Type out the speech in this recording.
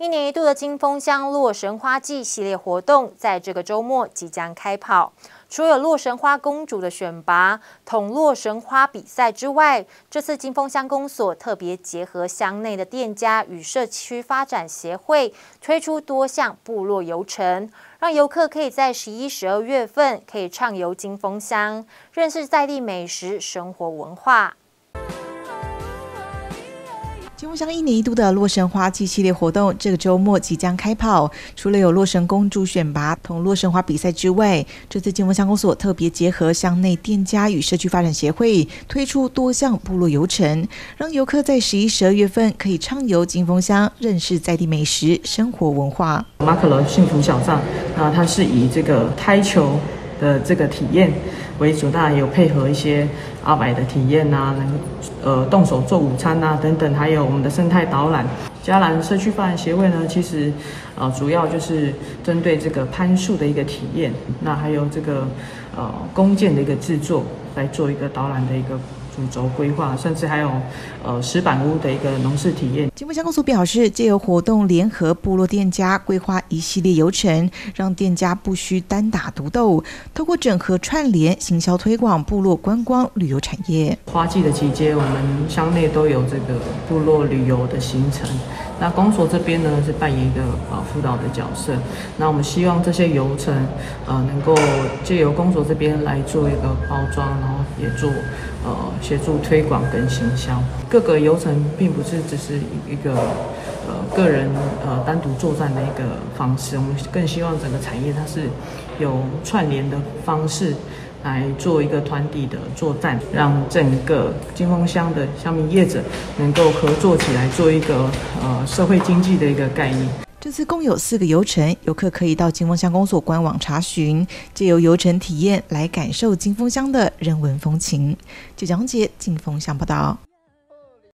一年一度的金峰乡洛神花季系列活动，在这个周末即将开跑。除了洛神花公主的选拔、统洛神花比赛之外，这次金峰乡公所特别结合乡内的店家与社区发展协会，推出多项部落游程，让游客可以在十一、十二月份可以畅游金峰乡，认识在地美食、生活文化。金峰乡一年一度的洛神花季系列活动，这个周末即将开跑。除了有洛神公主选拔同洛神花比赛之外，这次金峰乡公所特别结合乡内店家与社区发展协会，推出多项部落游程，让游客在十一、十二月份可以畅游金峰乡，认识在地美食、生活文化。马可罗幸福小站，那它是以这个胎球的这个体验。为主，当然有配合一些阿白的体验呐，能呃动手做午餐呐等等，还有我们的生态导览。嘉兰社区发展协会呢，其实呃主要就是针对这个攀树的一个体验，那还有这个呃弓箭的一个制作，来做一个导览的一个。主轴规划，甚至还有呃石板屋的一个农事体验。金峰乡公所表示，借由活动联合部落店家，规划一系列游程，让店家不需单打独斗，透过整合串联、行销推广部落观光旅游产业。花季的期间，我们乡内都有这个部落旅游的行程。那公所这边呢，是扮演一个呃辅导的角色。那我们希望这些游程呃能够借由公所这边来做一个包装，然后也做呃协助推广跟行销。各个游程并不是只是一个呃个人呃单独作战的一个方式，我们更希望整个产业它是有串联的方式。来做一个团体的作战，让整个金峰乡的乡民业者能够合作起来，做一个呃社会经济的一个概念。这次共有四个游程，游客可以到金峰乡公所官网查询，借由游程体验来感受金峰乡的人文风情。就讲解金峰乡报道。